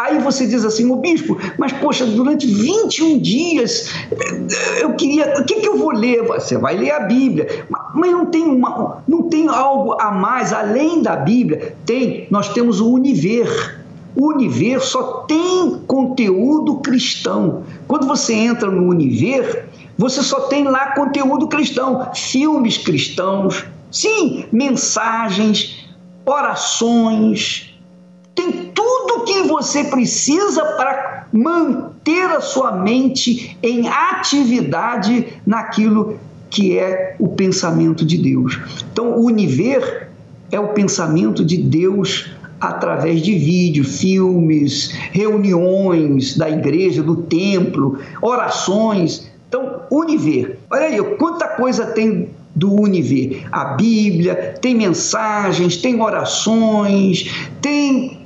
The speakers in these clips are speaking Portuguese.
Aí você diz assim, o bispo, mas poxa, durante 21 dias eu queria. O que, que eu vou ler? Você vai ler a Bíblia, mas não tem, uma, não tem algo a mais, além da Bíblia. Tem, nós temos o universo. O universo só tem conteúdo cristão. Quando você entra no universo, você só tem lá conteúdo cristão, filmes cristãos, sim, mensagens, orações, você precisa para manter a sua mente em atividade naquilo que é o pensamento de Deus. Então, o universo é o pensamento de Deus através de vídeo, filmes, reuniões da igreja, do templo, orações. Então, universo. Olha aí, quanta coisa tem do universo. A Bíblia, tem mensagens, tem orações, tem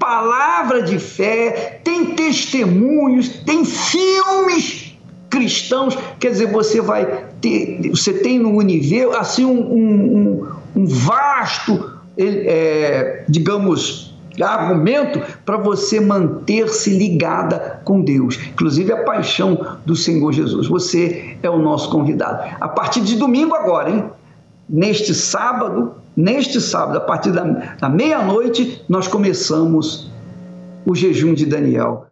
palavra de fé, tem testemunhos, tem filmes cristãos. Quer dizer, você vai ter, você tem no universo assim um, um, um vasto, é, digamos, argumento para você manter-se ligada com Deus. Inclusive a paixão do Senhor Jesus. Você é o nosso convidado. A partir de domingo agora, hein? Neste sábado, Neste sábado, a partir da, da meia-noite, nós começamos o jejum de Daniel.